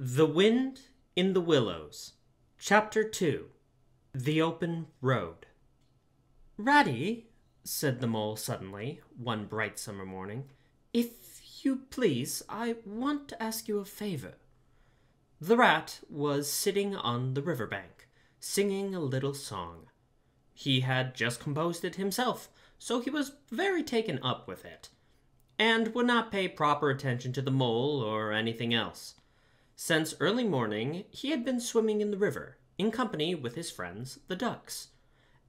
The Wind in the Willows, Chapter 2 The Open Road. Ratty, said the mole suddenly, one bright summer morning, if you please, I want to ask you a favor. The rat was sitting on the river bank, singing a little song. He had just composed it himself, so he was very taken up with it, and would not pay proper attention to the mole or anything else. Since early morning he had been swimming in the river, in company with his friends the ducks.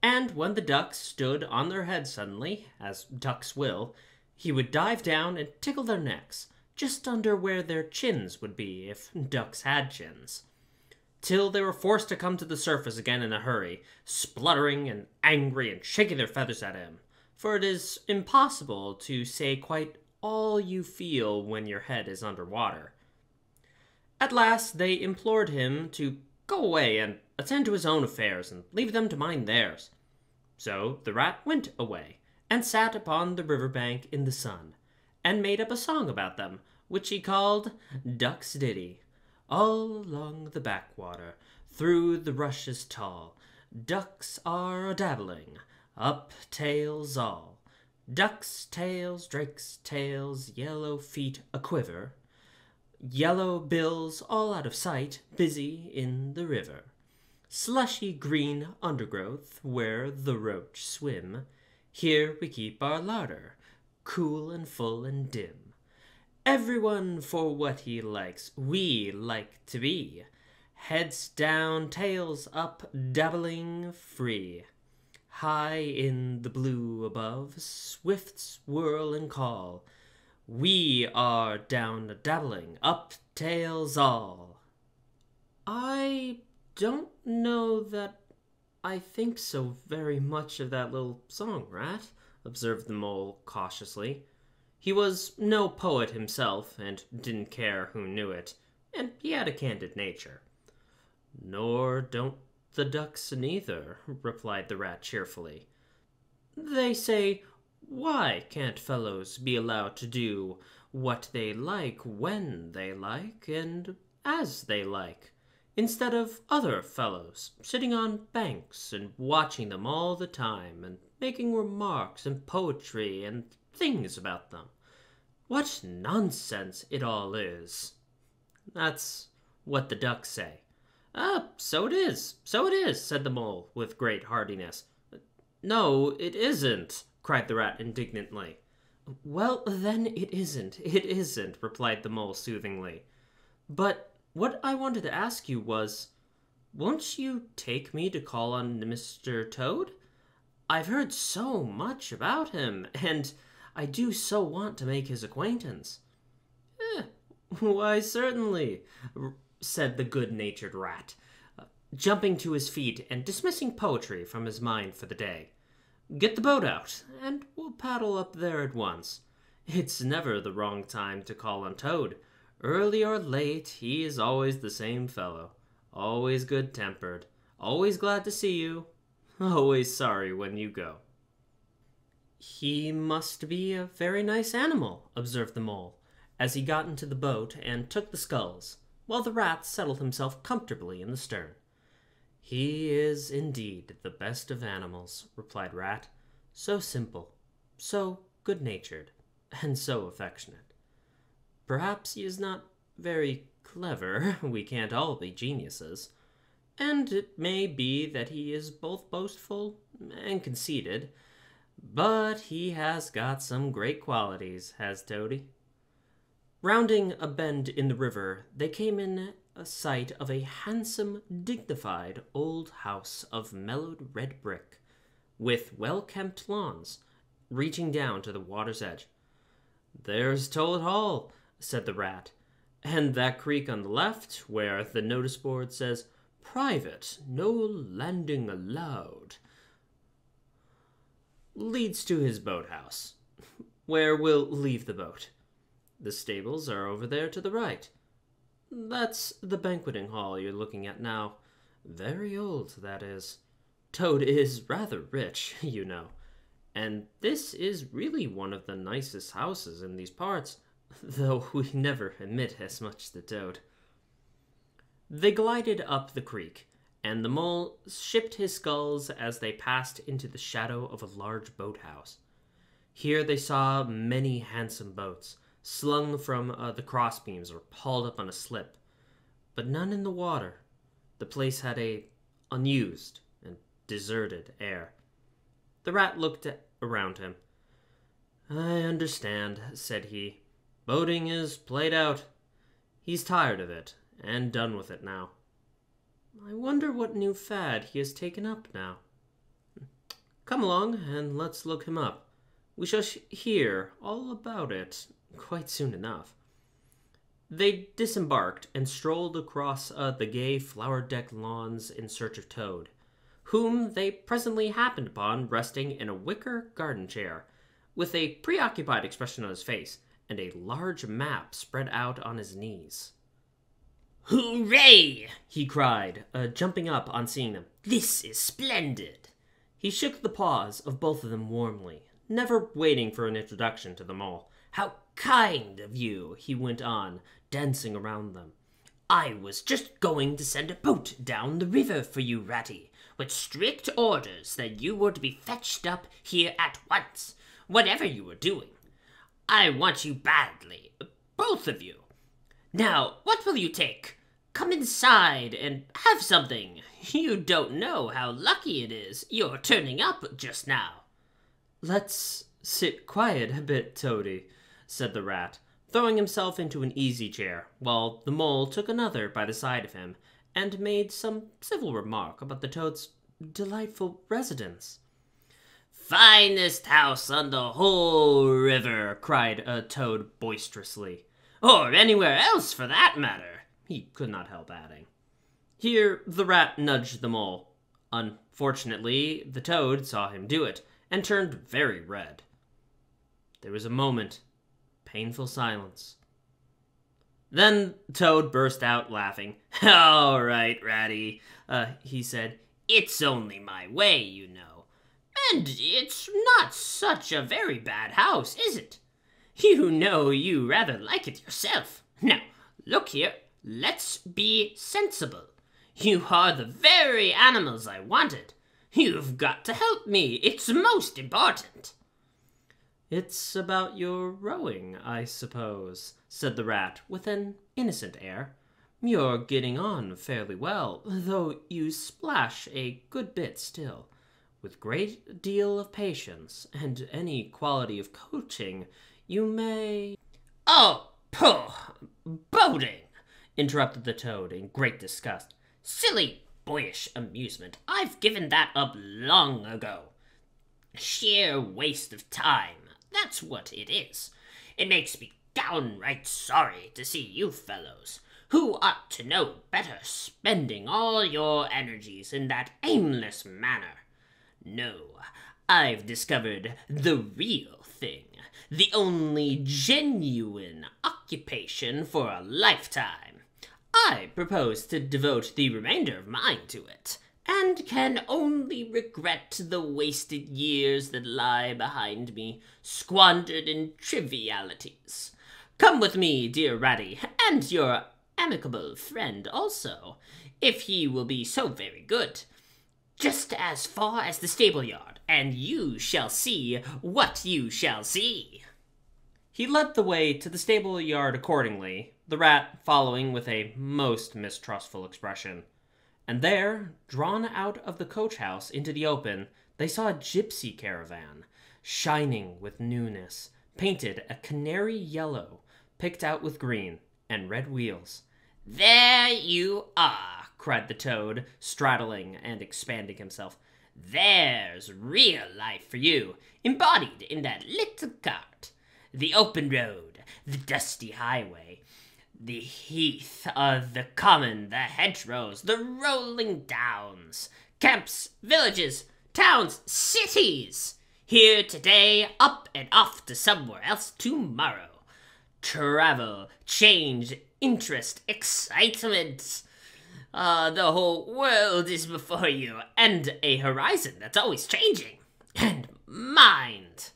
And when the ducks stood on their heads suddenly, as ducks will, he would dive down and tickle their necks, just under where their chins would be if ducks had chins, till they were forced to come to the surface again in a hurry, spluttering and angry and shaking their feathers at him, for it is impossible to say quite all you feel when your head is under water. At last they implored him to go away and attend to his own affairs and leave them to mind theirs. So the rat went away and sat upon the river bank in the sun, and made up a song about them, which he called Duck's Ditty. All along the backwater, through the rushes tall, ducks are a dabbling, up tails all. Ducks' tails, drakes' tails, yellow feet a quiver, yellow bills all out of sight, busy in the river. Slushy green undergrowth where the roach swim, here we keep our larder, cool and full and dim. Everyone for what he likes, we like to be. Heads down, tails up, dabbling free. High in the blue above, swifts whirl and call. We are down dabbling, up tails all. I don't know that I think so very much of that little song, Rat, observed the mole cautiously. He was no poet himself, and didn't care who knew it, and he had a candid nature. Nor don't the ducks neither, replied the rat cheerfully. They say, why can't fellows be allowed to do what they like when they like and as they like? instead of other fellows sitting on banks and watching them all the time and making remarks and poetry and things about them. What nonsense it all is. That's what the ducks say. Ah, so it is, so it is, said the mole with great heartiness. No, it isn't, cried the rat indignantly. Well, then it isn't, it isn't, replied the mole soothingly. But what I wanted to ask you was won't you take me to call on Mr. Toad? I've heard so much about him, and I do so want to make his acquaintance. Eh, why, certainly, said the good natured rat, jumping to his feet and dismissing poetry from his mind for the day. Get the boat out, and we'll paddle up there at once. It's never the wrong time to call on Toad. Early or late, he is always the same fellow. Always good tempered. Always glad to see you. Always sorry when you go. He must be a very nice animal, observed the mole, as he got into the boat and took the sculls, while the rat settled himself comfortably in the stern. He is indeed the best of animals, replied Rat. So simple, so good natured, and so affectionate. Perhaps he is not very clever, we can't all be geniuses. And it may be that he is both boastful and conceited, but he has got some great qualities, has Toady. Rounding a bend in the river, they came in a sight of a handsome, dignified old house of mellowed red brick, with well kempt lawns reaching down to the water's edge. There's Toad Hall, said the rat. And that creek on the left, where the notice board says, Private, no landing allowed, leads to his boathouse, where we'll leave the boat. The stables are over there to the right. That's the banqueting hall you're looking at now. Very old, that is. Toad is rather rich, you know. And this is really one of the nicest houses in these parts though we never admit as much to Toad. They glided up the creek, and the mole shipped his sculls as they passed into the shadow of a large boathouse. Here they saw many handsome boats, slung from uh, the crossbeams or hauled up on a slip, but none in the water. The place had a unused and deserted air. The rat looked around him. I understand, said he. Boating is played out. He's tired of it, and done with it now. I wonder what new fad he has taken up now. Come along, and let's look him up. We shall hear all about it quite soon enough. They disembarked and strolled across uh, the gay flower decked lawns in search of Toad, whom they presently happened upon resting in a wicker garden chair, with a preoccupied expression on his face and a large map spread out on his knees. Hooray! he cried, uh, jumping up on seeing them. This is splendid. He shook the paws of both of them warmly never waiting for an introduction to them all. How kind of you, he went on, dancing around them. I was just going to send a boat down the river for you, Ratty, with strict orders that you were to be fetched up here at once, whatever you were doing. I want you badly, both of you. Now, what will you take? Come inside and have something. You don't know how lucky it is you're turning up just now. Let's sit quiet a bit, Toady, said the rat, throwing himself into an easy chair, while the mole took another by the side of him and made some civil remark about the toad's delightful residence. Finest house on the whole river, cried a toad boisterously. Or anywhere else, for that matter, he could not help adding. Here the rat nudged the mole. Unfortunately, the toad saw him do it, and turned very red. There was a moment, painful silence. Then Toad burst out laughing. All right, Ratty, uh, he said. It's only my way, you know. And it's not such a very bad house, is it? You know you rather like it yourself. Now, look here, let's be sensible. You are the very animals I wanted. You've got to help me. It's most important. It's about your rowing, I suppose, said the rat with an innocent air. You're getting on fairly well, though you splash a good bit still. With great deal of patience and any quality of coaching, you may. Oh, pooh! Boating! interrupted the toad in great disgust. Silly boyish amusement. I've given that up long ago. Sheer waste of time. That's what it is. It makes me downright sorry to see you fellows, who ought to know better, spending all your energies in that aimless manner. No, I've discovered the real thing, the only genuine occupation for a lifetime. I propose to devote the remainder of mine to it, and can only regret the wasted years that lie behind me, squandered in trivialities. Come with me, dear Ratty, and your amicable friend also, if he will be so very good. Just as far as the stable yard, and you shall see what you shall see. He led the way to the stable yard accordingly, the rat following with a most mistrustful expression. And there, drawn out of the coach house into the open, they saw a gypsy caravan, shining with newness, painted a canary yellow, picked out with green, and red wheels. There you are, cried the toad, straddling and expanding himself. There's real life for you, embodied in that little cart. The open road, the dusty highway, the heath, uh, the common, the hedgerows, the rolling downs, camps, villages, towns, cities. Here today, up and off to somewhere else tomorrow. Travel, change, interest, excitement. Uh, the whole world is before you, and a horizon that's always changing. And mind.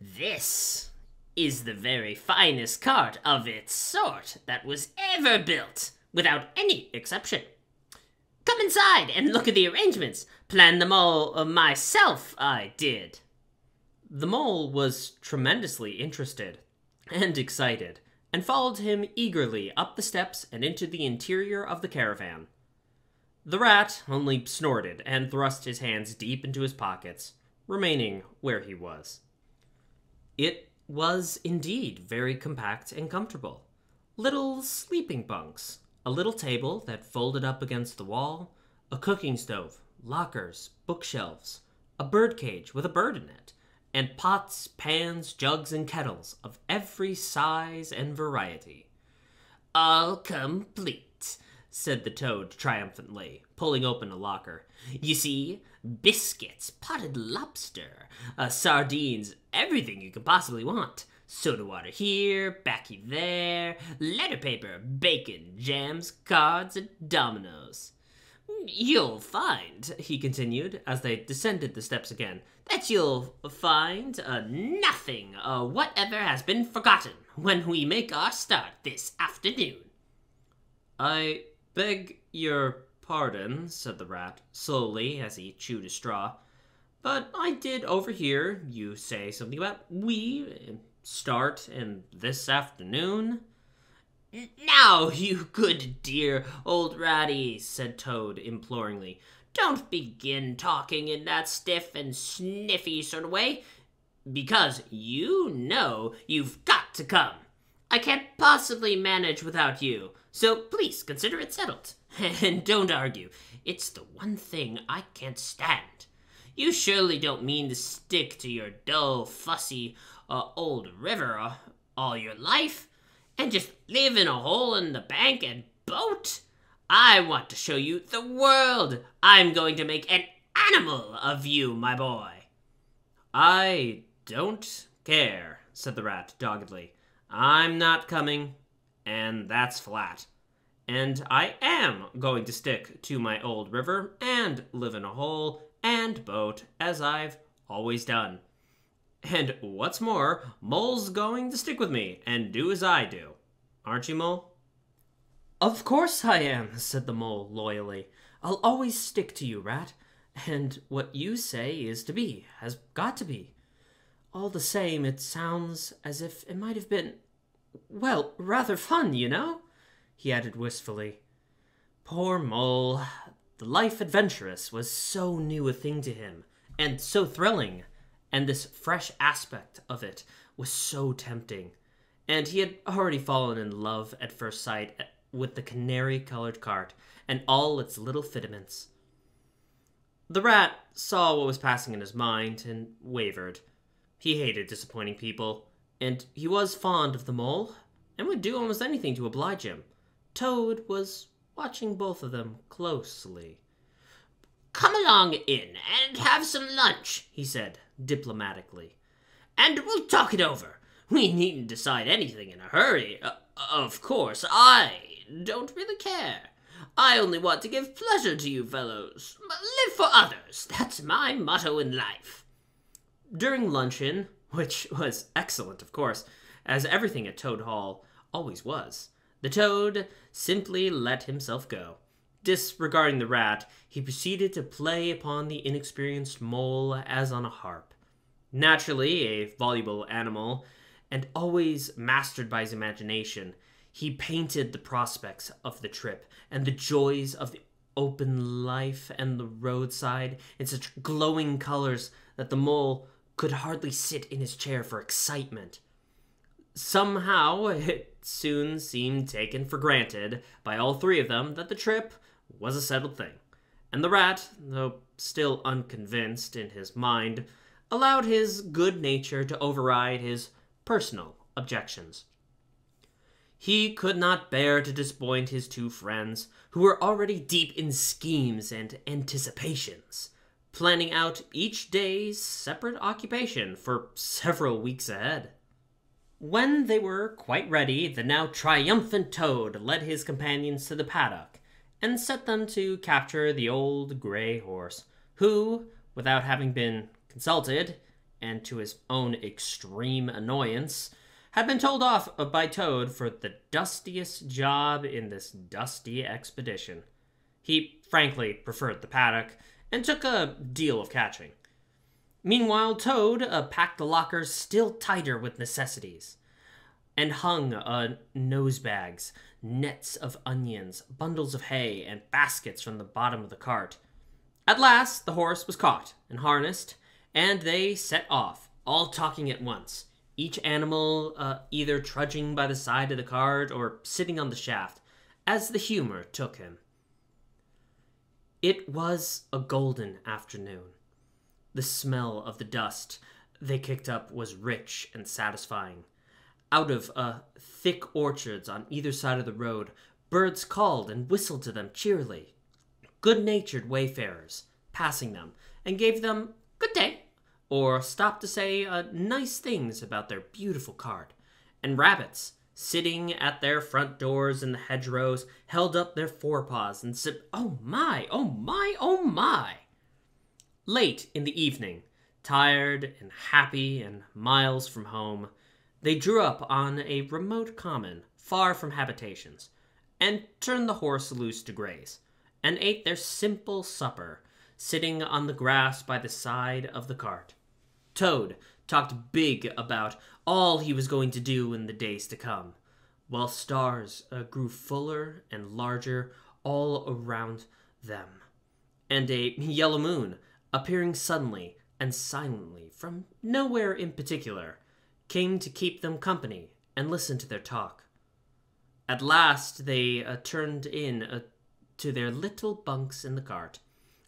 This is the very finest cart of its sort that was ever built. without any exception. Come inside and look at the arrangements. Planned them all uh, myself, I did. The mole was tremendously interested and excited, and followed him eagerly up the steps and into the interior of the caravan. The rat only snorted and thrust his hands deep into his pockets, remaining where he was. It was indeed very compact and comfortable. Little sleeping bunks, a little table that folded up against the wall, a cooking stove, lockers, bookshelves, a bird cage with a bird in it, and pots, pans, jugs, and kettles of every size and variety. All complete, said the toad triumphantly, pulling open a locker. You see, biscuits, potted lobster, uh, sardines, everything you could possibly want. Soda water here, baccy there, letter paper, bacon, jams, cards, and dominoes. You'll find, he continued, as they descended the steps again, that you'll find uh, nothing uh, whatever has been forgotten when we make our start this afternoon. I beg your pardon, said the rat, slowly as he chewed a straw, but I did overhear you say something about we start in this afternoon. Now, you good dear old ratty, said Toad imploringly, don't begin talking in that stiff and sniffy sort of way, because you know you've got to come. I can't possibly manage without you, so please consider it settled. And don't argue. It's the one thing I can't stand. You surely don't mean to stick to your dull, fussy, uh, old river uh, all your life and just live in a hole in the bank and boat? I want to show you the world. I'm going to make an animal of you, my boy. I don't care, said the rat doggedly. I'm not coming, and that's flat. And I am going to stick to my old river and live in a hole and boat as I've always done. And what's more, Mole's going to stick with me and do as I do. Aren't you, Mole? Of course I am, said the Mole loyally. I'll always stick to you, Rat. And what you say is to be, has got to be. All the same, it sounds as if it might have been, well, rather fun, you know? He added wistfully. Poor Mole. The life adventurous was so new a thing to him, and so thrilling and this fresh aspect of it was so tempting. And he had already fallen in love at first sight eh, with the canary colored cart and all its little fitments. The rat saw what was passing in his mind and wavered. He hated disappointing people, and he was fond of the mole and would do almost anything to oblige him. Toad was watching both of them closely. Come along in and have some lunch, he said, diplomatically. And we'll talk it over. We needn't decide anything in a hurry. Uh, of course, I don't really care. I only want to give pleasure to you fellows. Live for others. That's my motto in life. During luncheon, which was excellent, of course, as everything at Toad Hall always was, the toad simply let himself go. Disregarding the rat, he proceeded to play upon the inexperienced mole as on a harp. Naturally, a voluble animal, and always mastered by his imagination, he painted the prospects of the trip and the joys of the open life and the roadside in such glowing colors that the mole could hardly sit in his chair for excitement. Somehow, it soon seemed taken for granted by all three of them that the trip was a settled thing, and the rat, though still unconvinced in his mind, allowed his good nature to override his personal objections. He could not bear to disappoint his two friends, who were already deep in schemes and anticipations, planning out each day's separate occupation for several weeks ahead. When they were quite ready, the now triumphant Toad led his companions to the paddock and set them to capture the old gray horse, who, without having been consulted, and to his own extreme annoyance, had been told off by Toad for the dustiest job in this dusty expedition. He frankly preferred the paddock and took a deal of catching. Meanwhile, Toad uh, packed the lockers still tighter with necessities and hung uh, nose bags, nets of onions, bundles of hay, and baskets from the bottom of the cart. At last, the horse was caught and harnessed, and they set off, all talking at once, each animal uh, either trudging by the side of the cart or sitting on the shaft, as the humor took him. It was a golden afternoon. The smell of the dust they kicked up was rich and satisfying. Out of uh, thick orchards on either side of the road, birds called and whistled to them cheerily. Good natured wayfarers, passing them, and gave them good day, or stopped to say uh, nice things about their beautiful cart. And rabbits, sitting at their front doors in the hedgerows, held up their forepaws and said, Oh my, oh my, oh my! Late in the evening, tired and happy and miles from home, they drew up on a remote common, far from habitations, and turned the horse loose to graze, and ate their simple supper, sitting on the grass by the side of the cart. Toad talked big about all he was going to do in the days to come, while stars uh, grew fuller and larger all around them, and a yellow moon, appearing suddenly and silently from nowhere in particular, came to keep them company and listen to their talk. At last they uh, turned in uh, to their little bunks in the cart,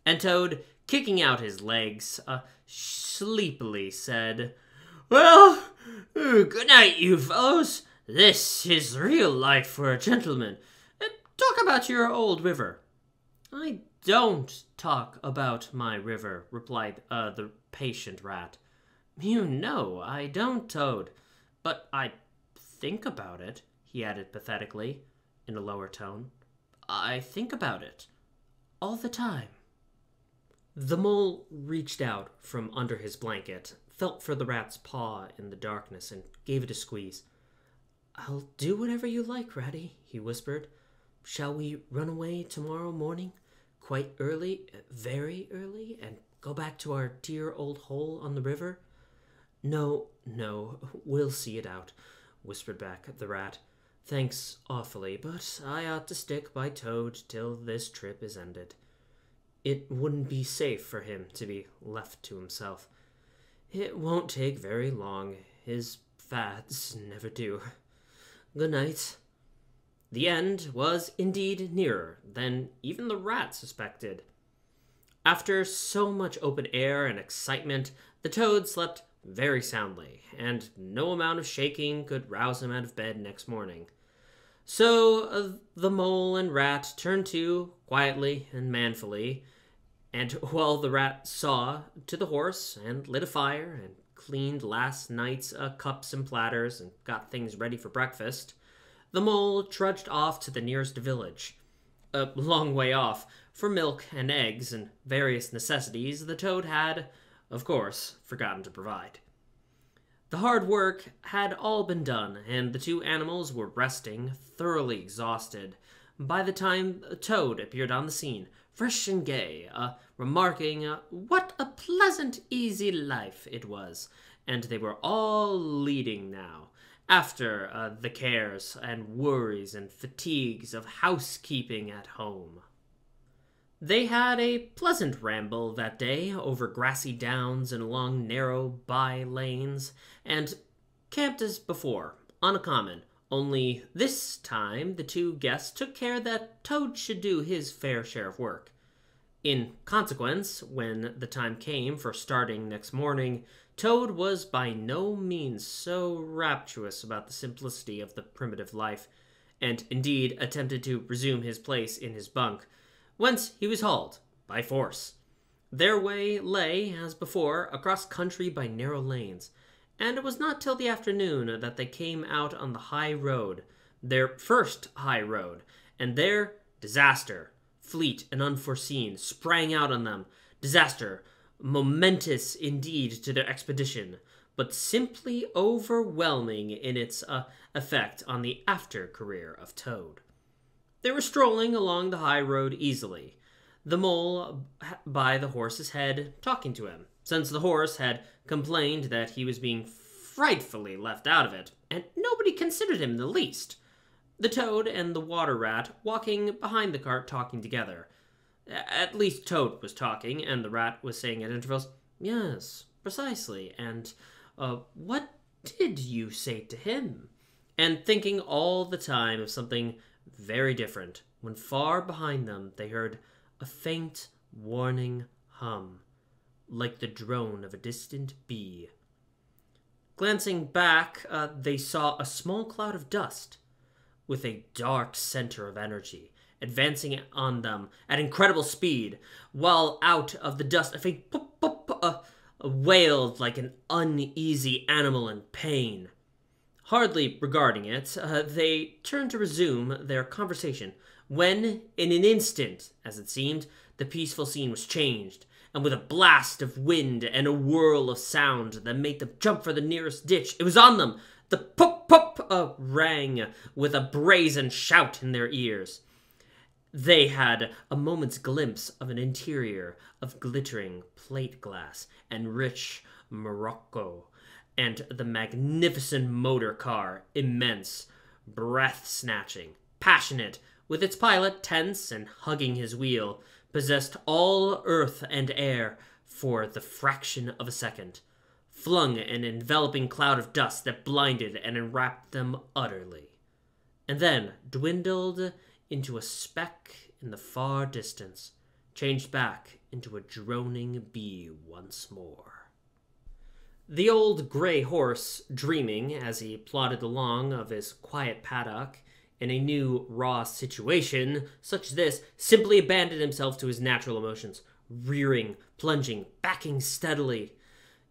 and Toad, kicking out his legs, uh, sleepily said, Well, good night, you fellows. This is real life for a gentleman. Talk about your old river. I don't talk about my river, replied uh, the patient rat. You know I don't, Toad. But I think about it, he added pathetically, in a lower tone. I think about it. All the time. The mole reached out from under his blanket, felt for the rat's paw in the darkness, and gave it a squeeze. I'll do whatever you like, Ratty, he whispered. Shall we run away tomorrow morning? Quite early, very early, and go back to our dear old hole on the river? No, no, we'll see it out, whispered back the rat. Thanks awfully, but I ought to stick by Toad till this trip is ended. It wouldn't be safe for him to be left to himself. It won't take very long. His fads never do. Good night. The end was indeed nearer than even the rat suspected. After so much open air and excitement, the toad slept very soundly, and no amount of shaking could rouse him out of bed next morning. So uh, the mole and rat turned to quietly and manfully, and while the rat saw to the horse and lit a fire and cleaned last night's uh, cups and platters and got things ready for breakfast, the mole trudged off to the nearest village. A long way off, for milk and eggs and various necessities the toad had of course, forgotten to provide. The hard work had all been done, and the two animals were resting, thoroughly exhausted, by the time Toad appeared on the scene, fresh and gay, uh, remarking uh, what a pleasant, easy life it was, and they were all leading now, after uh, the cares and worries and fatigues of housekeeping at home. They had a pleasant ramble that day over grassy downs and along narrow by lanes, and camped as before, on a common, only this time the two guests took care that Toad should do his fair share of work. In consequence, when the time came for starting next morning, Toad was by no means so rapturous about the simplicity of the primitive life, and indeed attempted to resume his place in his bunk whence he was hauled by force. Their way lay, as before, across country by narrow lanes, and it was not till the afternoon that they came out on the high road, their first high road, and there disaster, fleet and unforeseen, sprang out on them. Disaster, momentous indeed to their expedition, but simply overwhelming in its uh, effect on the after career of Toad. They were strolling along the high road easily, the mole by the horse's head talking to him, since the horse had complained that he was being frightfully left out of it, and nobody considered him the least. The toad and the water rat walking behind the cart talking together. At least Toad was talking, and the rat was saying at intervals, Yes, precisely, and uh, what did you say to him? And thinking all the time of something very different, when far behind them they heard a faint, warning hum, like the drone of a distant bee. Glancing back, uh, they saw a small cloud of dust with a dark center of energy advancing on them at incredible speed, while out of the dust a faint pop pop uh, wailed like an uneasy animal in pain. Hardly regarding it, uh, they turned to resume their conversation when, in an instant, as it seemed, the peaceful scene was changed, and with a blast of wind and a whirl of sound that made them jump for the nearest ditch, it was on them. The pop pop uh, rang with a brazen shout in their ears. They had a moment's glimpse of an interior of glittering plate glass and rich morocco, and the magnificent motor car, immense, breath snatching, passionate, with its pilot tense and hugging his wheel, possessed all earth and air for the fraction of a second, flung an enveloping cloud of dust that blinded and enwrapped them utterly, and then dwindled into a speck in the far distance, changed back into a droning bee once more. The old gray horse, dreaming as he plodded along of his quiet paddock in a new raw situation such as this, simply abandoned himself to his natural emotions, rearing, plunging, backing steadily.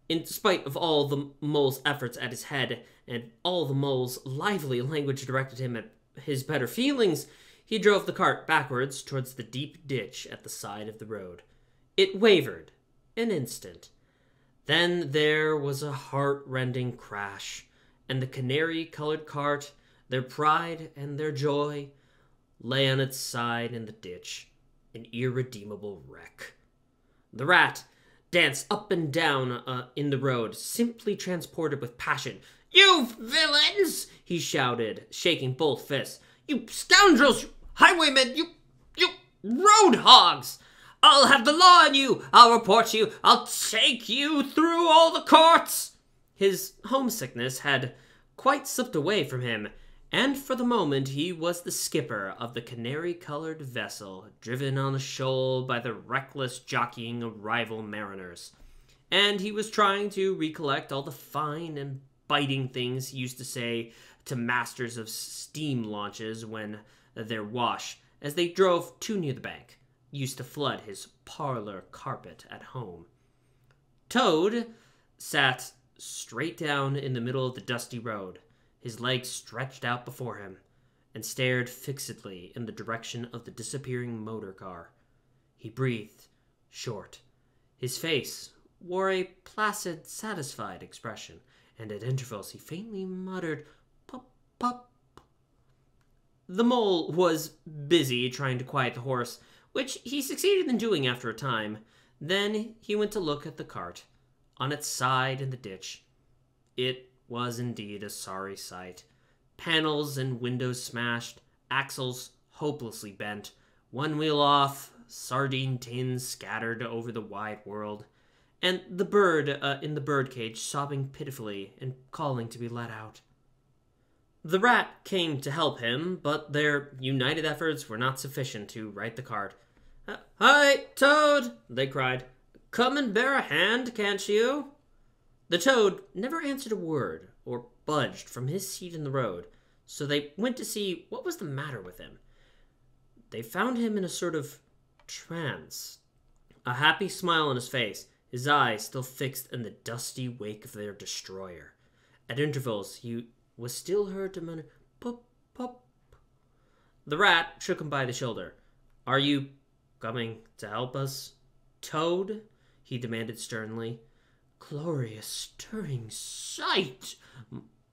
In spite of all the mole's efforts at his head, and all the mole's lively language directed him at his better feelings, he drove the cart backwards towards the deep ditch at the side of the road. It wavered an instant. Then there was a heart-rending crash, and the canary-colored cart, their pride and their joy, lay on its side in the ditch, an irredeemable wreck. The rat danced up and down uh, in the road, simply transported with passion. You villains! he shouted, shaking both fists. You scoundrels! Highwaymen, you, you road hogs! I'll have the law on you! I'll report you! I'll take you through all the courts! His homesickness had quite slipped away from him, and for the moment he was the skipper of the canary colored vessel, driven on the shoal by the reckless jockeying of rival mariners. And he was trying to recollect all the fine and biting things he used to say to masters of steam launches when their wash as they drove too near the bank, used to flood his parlor carpet at home. Toad sat straight down in the middle of the dusty road, his legs stretched out before him, and stared fixedly in the direction of the disappearing motor car. He breathed short. His face wore a placid, satisfied expression, and at intervals he faintly muttered, Pup, pup, the mole was busy trying to quiet the horse, which he succeeded in doing after a time. Then he went to look at the cart, on its side in the ditch. It was indeed a sorry sight. Panels and windows smashed, axles hopelessly bent, one wheel off, sardine tins scattered over the wide world, and the bird uh, in the birdcage sobbing pitifully and calling to be let out. The rat came to help him, but their united efforts were not sufficient to right the cart. Uh, hi, Toad! they cried. Come and bear a hand, can't you? The toad never answered a word or budged from his seat in the road, so they went to see what was the matter with him. They found him in a sort of trance, a happy smile on his face, his eyes still fixed in the dusty wake of their destroyer. At intervals, he was still heard to mutter, Pop, pop. The rat shook him by the shoulder. Are you coming to help us, Toad? he demanded sternly. Glorious, stirring sight,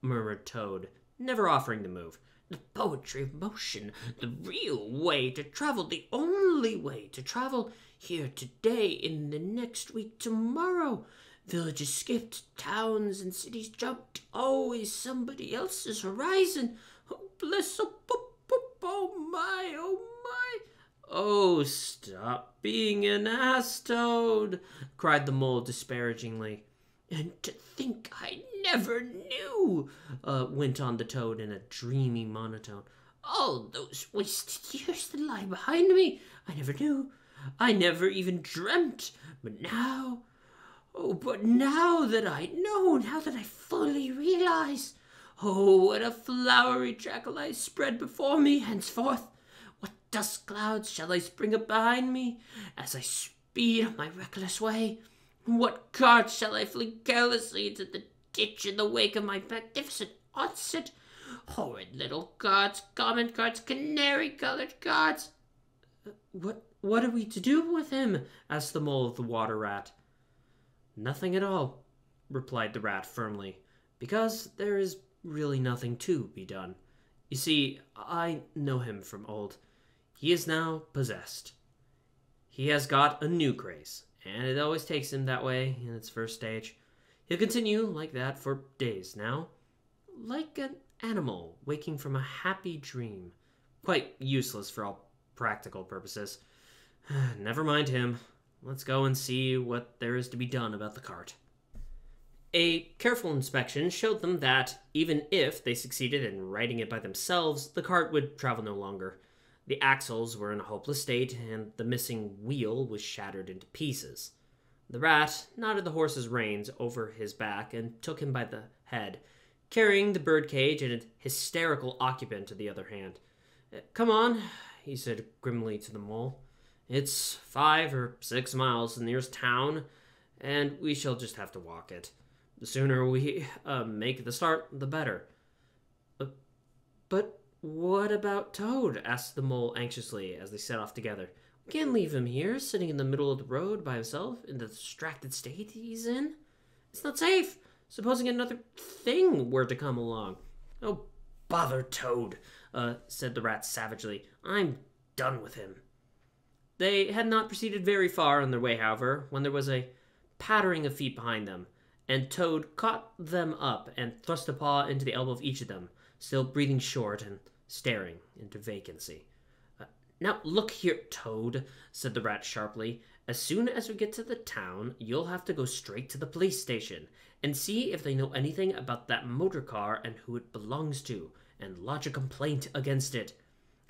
murmured Toad, never offering to move. The poetry of motion, the real way to travel, the only way to travel. Here today, in the next week tomorrow. Villages skipped, towns and cities jumped. Always somebody else's horizon. Oh, bless, oh, oh my, oh my. Oh, stop being an ass, Toad, cried the mole disparagingly. And to think I never knew, uh, went on the toad in a dreamy monotone. All those wasted years that lie behind me, I never knew. I never even dreamt. But now, oh, but now that I know, now that I fully realize, oh, what a flowery track lies spread before me henceforth. What dust clouds shall I spring up behind me as I speed on my reckless way? What cart shall I fling carelessly into the ditch in the wake of my magnificent onset? Horrid little carts, common carts, canary-colored carts. Uh, what what are we to do with him? asked the mole of the water rat. Nothing at all, replied the rat firmly, because there is really nothing to be done. You see, I know him from old. He is now possessed. He has got a new craze, and it always takes him that way in its first stage. He'll continue like that for days now, like an animal waking from a happy dream. Quite useless for all practical purposes. Never mind him. Let's go and see what there is to be done about the cart. A careful inspection showed them that, even if they succeeded in righting it by themselves, the cart would travel no longer. The axles were in a hopeless state, and the missing wheel was shattered into pieces. The rat knotted the horse's reins over his back and took him by the head, carrying the birdcage and its hysterical occupant to the other hand. Come on, he said grimly to the mole. It's five or six miles to the nearest town, and we shall just have to walk it. The sooner we uh, make the start, the better. Uh, but what about Toad? asked the mole anxiously as they set off together. We can't leave him here, sitting in the middle of the road by himself in the distracted state he's in. It's not safe. Supposing another thing were to come along. Oh, bother Toad, uh, said the rat savagely. I'm done with him. They had not proceeded very far on their way, however, when there was a pattering of feet behind them, and Toad caught them up and thrust a paw into the elbow of each of them, still breathing short and staring into vacancy. Uh, now, look here, Toad, said the rat sharply. As soon as we get to the town, you'll have to go straight to the police station and see if they know anything about that motor car and who it belongs to, and lodge a complaint against it.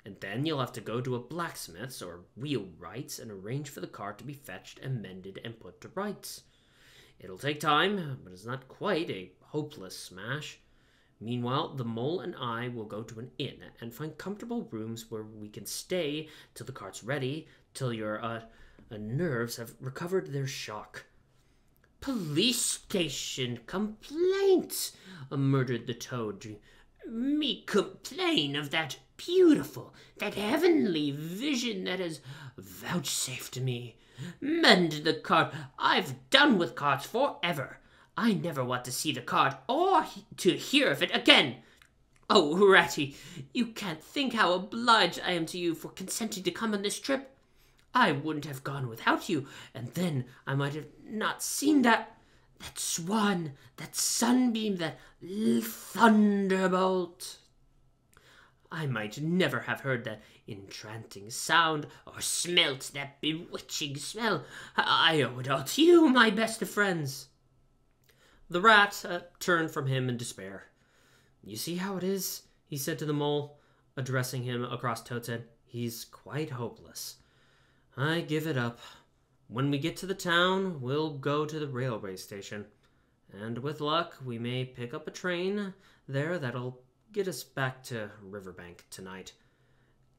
And then you'll have to go to a blacksmith's or wheelwright's and arrange for the car to be fetched and mended and put to rights. It'll take time, but it's not quite a hopeless smash. Meanwhile, the mole and I will go to an inn and find comfortable rooms where we can stay till the cart's ready, till your uh, uh, nerves have recovered their shock. Police station complaints, murmured the toad. Me complain of that beautiful, that heavenly vision that is vouchsafed to me. Mend the cart. I've done with carts forever. I never want to see the cart or to hear of it again. Oh, Ratty, you can't think how obliged I am to you for consenting to come on this trip. I wouldn't have gone without you, and then I might have not seen that that swan, that sunbeam, that thunderbolt. I might never have heard that enchanting sound or smelt that bewitching smell. I owe it all to you, my best of friends. The rat uh, turned from him in despair. You see how it is? he said to the mole, addressing him across Toad's head. He's quite hopeless. I give it up. When we get to the town, we'll go to the railway station. And with luck, we may pick up a train there that'll get us back to Riverbank tonight.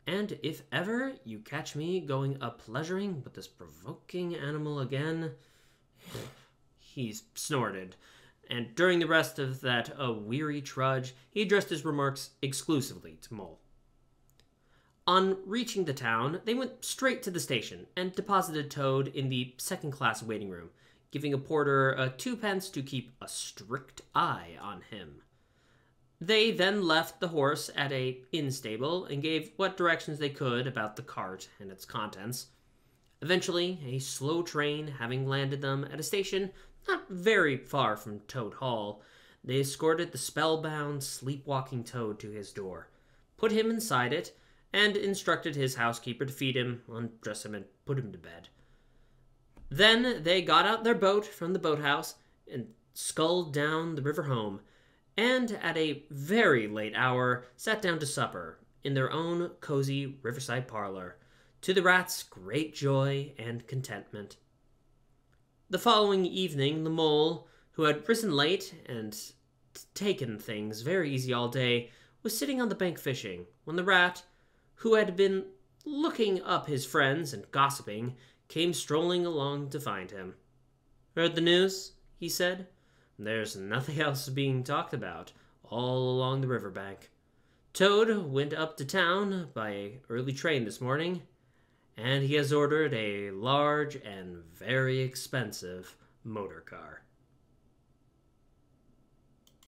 And if ever you catch me going a pleasuring with this provoking animal again. he snorted, and during the rest of that a weary trudge, he addressed his remarks exclusively to Mole. On reaching the town, they went straight to the station and deposited Toad in the second class waiting room, giving a porter a twopence to keep a strict eye on him. They then left the horse at a inn stable and gave what directions they could about the cart and its contents. Eventually, a slow train having landed them at a station not very far from Toad Hall, they escorted the spellbound, sleepwalking Toad to his door, put him inside it, and instructed his housekeeper to feed him, undress him, and put him to bed. Then they got out their boat from the boathouse and sculled down the river home, and at a very late hour sat down to supper in their own cozy riverside parlor, to the rat's great joy and contentment. The following evening, the mole, who had risen late and taken things very easy all day, was sitting on the bank fishing, when the rat, who had been looking up his friends and gossiping, came strolling along to find him. Heard the news? he said. There's nothing else being talked about all along the river bank. Toad went up to town by early train this morning, and he has ordered a large and very expensive motor car.